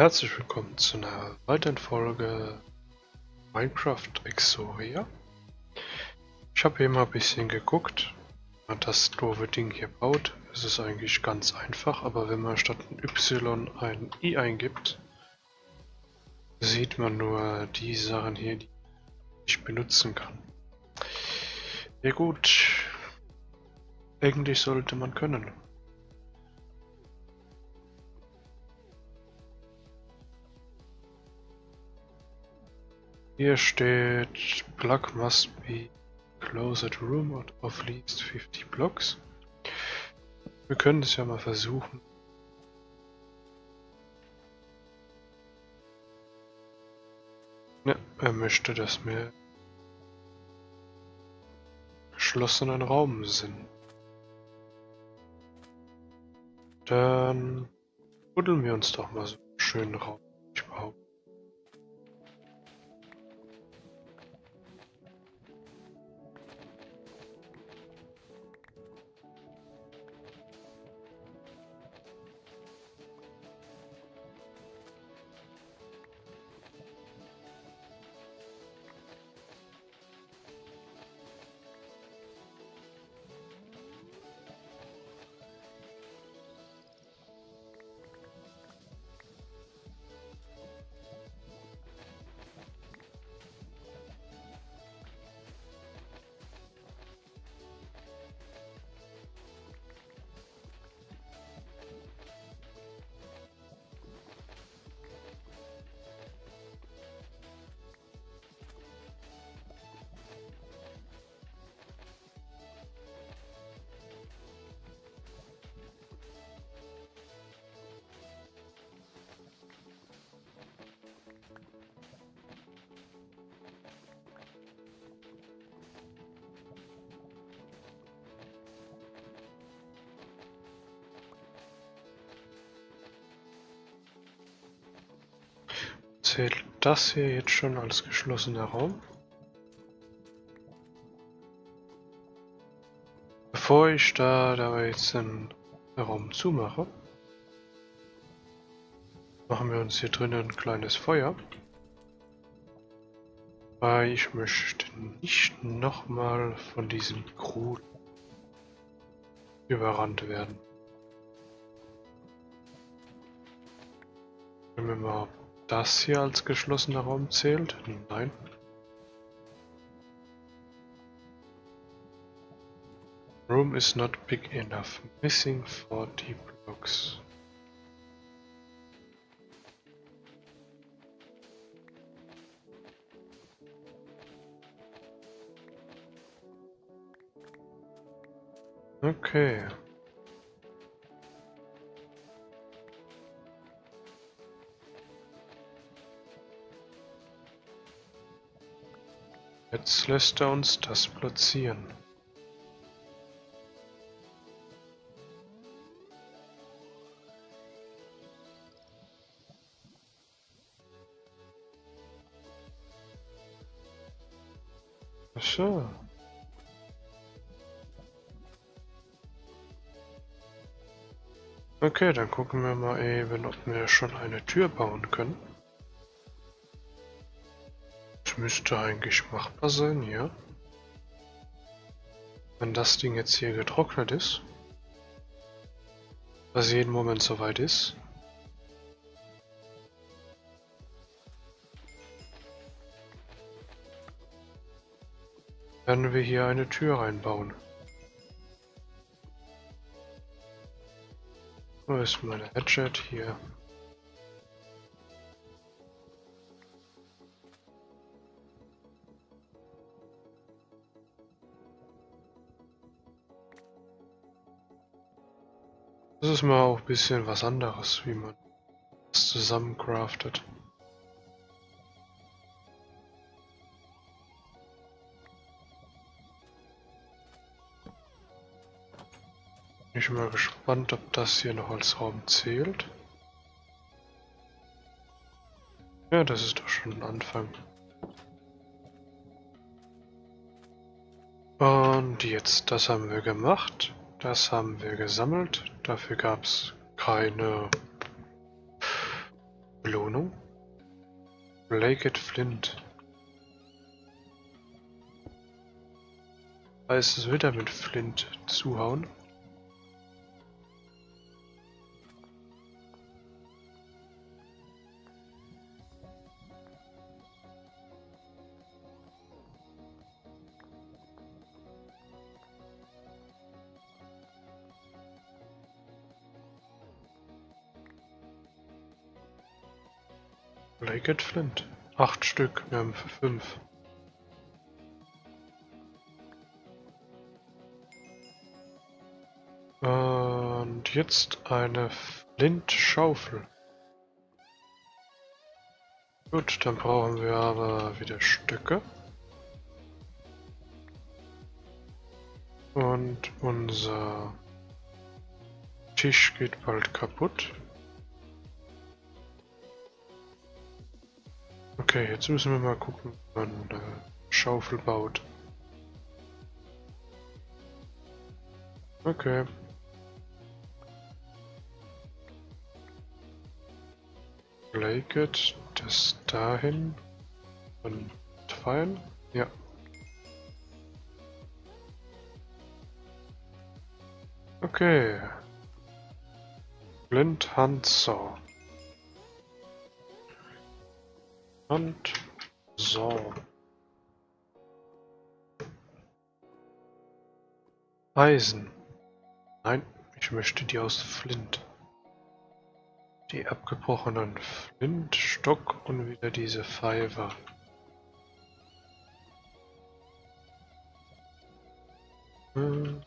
Herzlich willkommen zu einer weiteren Folge Minecraft Exoria. Ich habe hier mal ein bisschen geguckt, wenn man das doofe Ding hier baut. Es ist eigentlich ganz einfach, aber wenn man statt ein Y ein I eingibt, sieht man nur die Sachen hier, die ich benutzen kann. Ja gut, eigentlich sollte man können. Hier steht Block must be close at room of least 50 blocks. Wir können es ja mal versuchen. Ja, er möchte, dass wir geschlossenen Raum sind. Dann buddeln wir uns doch mal so einen schönen Raum, Zählt das hier jetzt schon als geschlossener Raum? Bevor ich da, da jetzt den Raum zumache, machen wir uns hier drinnen ein kleines Feuer. Weil ich möchte nicht nochmal von diesem Krut überrannt werden. Wenn wir mal das hier als geschlossener Raum zählt? Nein. Room is not big enough. Missing 40 blocks. Okay. Jetzt lässt er uns das platzieren. Ach. Okay, dann gucken wir mal eben, ob wir schon eine Tür bauen können müsste eigentlich machbar sein, ja. Wenn das Ding jetzt hier getrocknet ist, was jeden Moment soweit ist. Werden wir hier eine Tür reinbauen. Wo ist meine Headset hier? Ist mal auch ein bisschen was anderes, wie man das zusammencraftet. Bin ich mal gespannt, ob das hier noch als Raum zählt. Ja, das ist doch schon ein Anfang. Und jetzt, das haben wir gemacht. Das haben wir gesammelt. Dafür gab es keine Belohnung. Naked Flint. Heißt es wieder mit Flint zuhauen? Naked Flint. Acht Stück, wir haben fünf. Und jetzt eine Flintschaufel. Gut, dann brauchen wir aber wieder Stücke. Und unser Tisch geht bald kaputt. Okay, jetzt müssen wir mal gucken, wie man eine Schaufel baut. Okay. Lake it, das dahin und fein. Ja. Okay. Blind Hand Und so. Eisen. Nein, ich möchte die aus Flint. Die abgebrochenen Flintstock und wieder diese Pfeifer. Hm.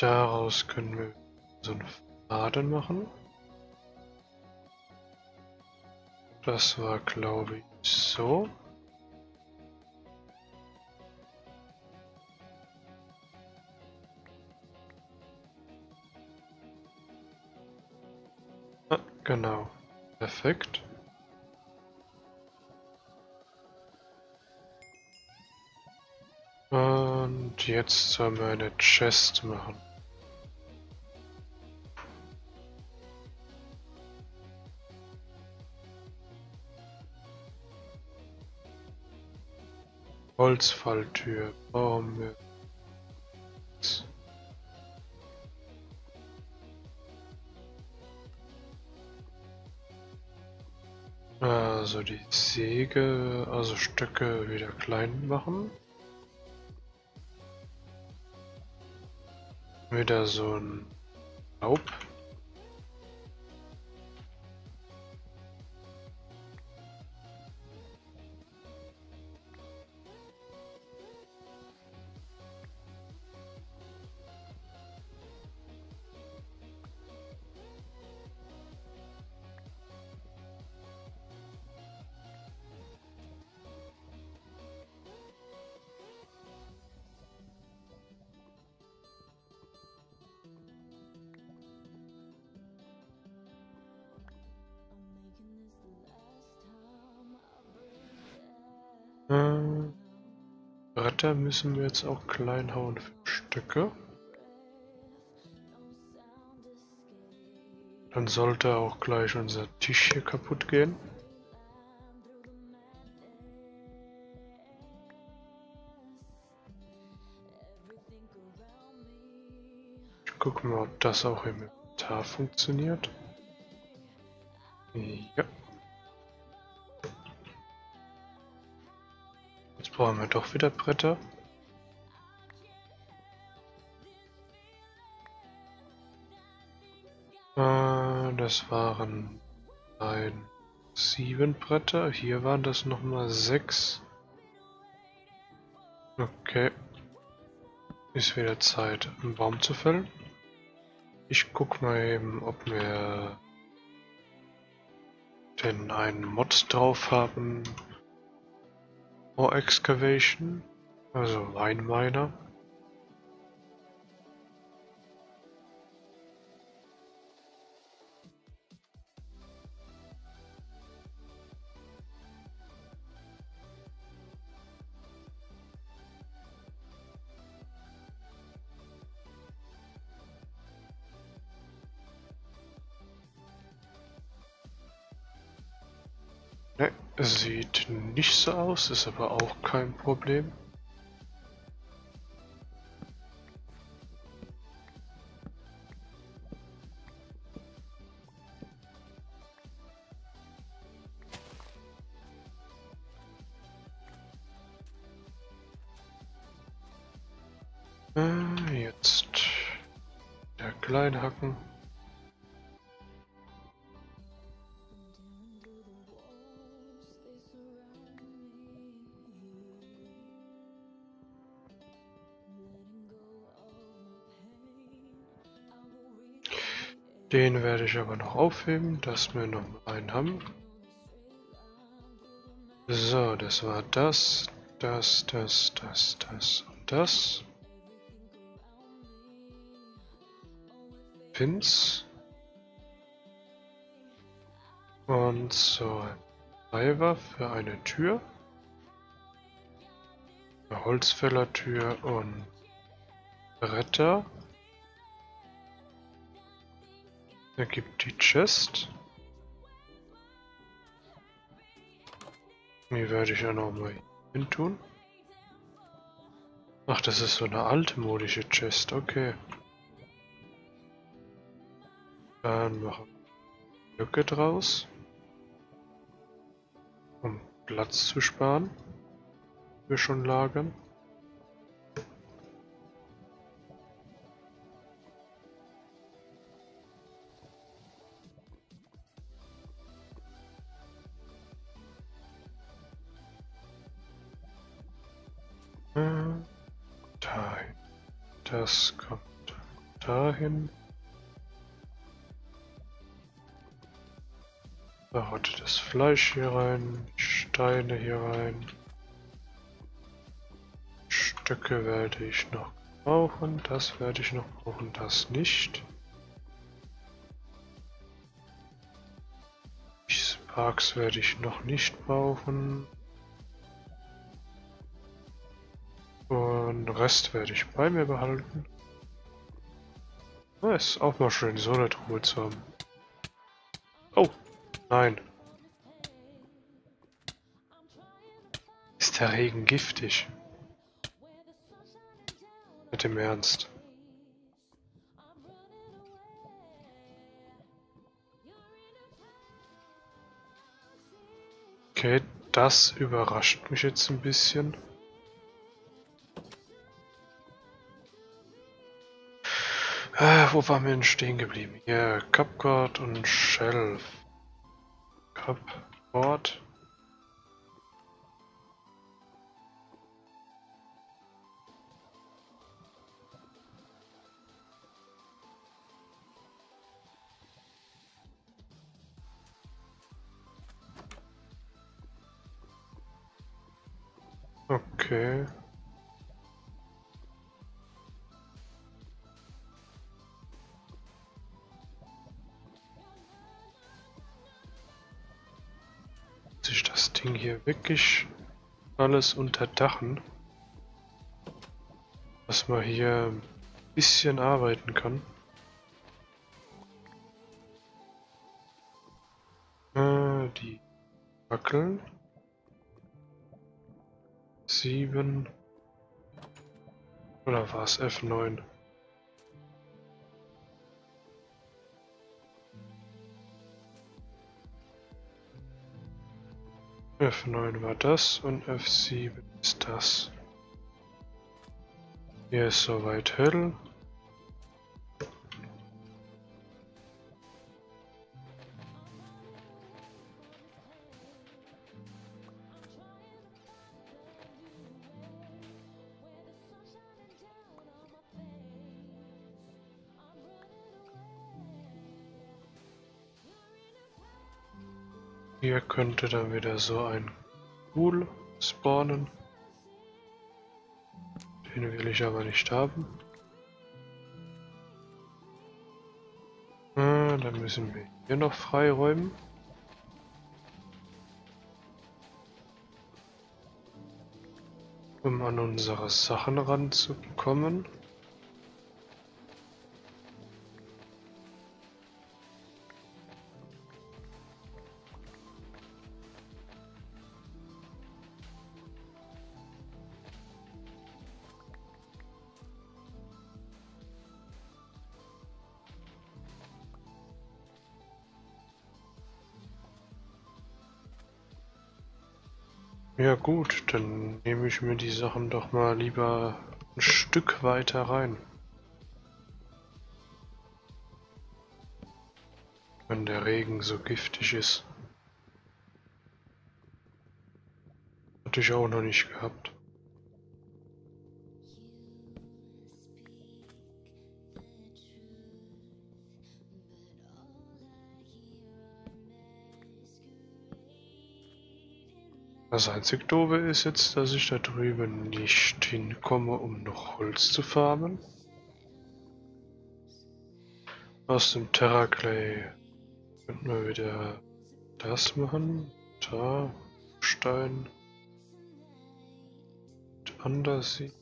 Daraus können wir so einen Faden machen. Das war, glaube ich, so. Ah, genau. Perfekt. Und jetzt sollen wir eine Chest machen. Holzfalltür, Baum. Also die Säge, also Stöcke wieder klein machen. Wieder so ein Laub. Bretter müssen wir jetzt auch klein hauen für Stücke. Dann sollte auch gleich unser Tisch hier kaputt gehen. Ich gucke mal, ob das auch im Inventar funktioniert. Ja. Jetzt brauchen wir doch wieder Bretter. Äh, das waren ein sieben Bretter. Hier waren das nochmal sechs. Okay. Ist wieder Zeit, einen Baum zu fällen. Ich guck mal eben, ob wir denn einen Mod drauf haben. or excavation, as also miner. Sieht nicht so aus, ist aber auch kein Problem. Äh, jetzt der Kleinhacken. Den werde ich aber noch aufheben, dass wir noch einen haben. So, das war das, das, das, das, das und das. Pins. Und so Treiber für eine Tür. Eine Holzfällertür und Bretter. Ergibt die Chest. Die werde ich ja nochmal hin tun. Ach, das ist so eine altmodische Chest, okay. Dann machen wir Lücke draus. Um Platz zu sparen. Wir schon lagern. Das Fleisch hier rein, Steine hier rein. Stöcke werde ich noch brauchen, das werde ich noch brauchen, das nicht. Sparks werde ich noch nicht brauchen. Und Rest werde ich bei mir behalten. Ist auch mal schön, so eine Truhe zu haben. Oh, nein. Ist der Regen giftig? Mit dem Ernst. Okay, das überrascht mich jetzt ein bisschen. Äh, wo waren wir denn stehen geblieben? Hier, Cupboard und Shelf. Cupboard. Okay. Wirklich alles unterdachen, dass man hier ein bisschen arbeiten kann. Äh, die Fackeln. Sieben. Oder war es F9? F9 war das und F7 ist das. Hier ist soweit hell. Hier könnte dann wieder so ein Pool spawnen. Den will ich aber nicht haben. Ah, dann müssen wir hier noch freiräumen. Um an unsere Sachen ranzukommen. Gut, dann nehme ich mir die Sachen doch mal lieber ein Stück weiter rein. Wenn der Regen so giftig ist. Hatte ich auch noch nicht gehabt. Das einzig Doofe ist jetzt, dass ich da drüben nicht hinkomme, um noch Holz zu farmen. Aus dem Terraclay könnten wir wieder das machen. Da, Stein. Anders sieht.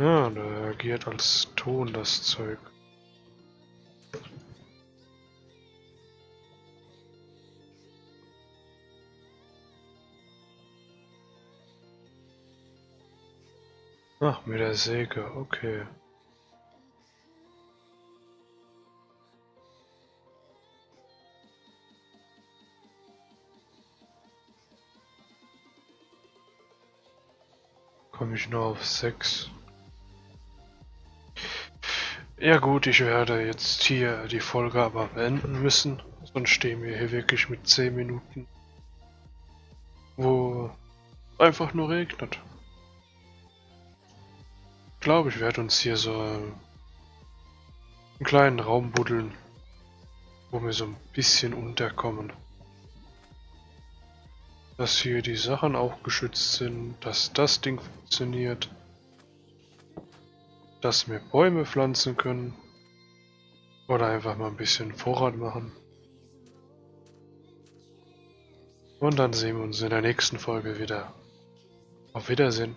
Ja, da agiert als Ton das Zeug. Ach, mit der Säge, okay. Komme ich nur auf 6. Ja gut, ich werde jetzt hier die Folge aber beenden müssen. Sonst stehen wir hier wirklich mit 10 Minuten, wo einfach nur regnet. Ich glaube, ich werde uns hier so einen kleinen Raum buddeln, wo wir so ein bisschen unterkommen. Dass hier die Sachen auch geschützt sind, dass das Ding funktioniert dass wir Bäume pflanzen können oder einfach mal ein bisschen Vorrat machen. Und dann sehen wir uns in der nächsten Folge wieder. Auf Wiedersehen.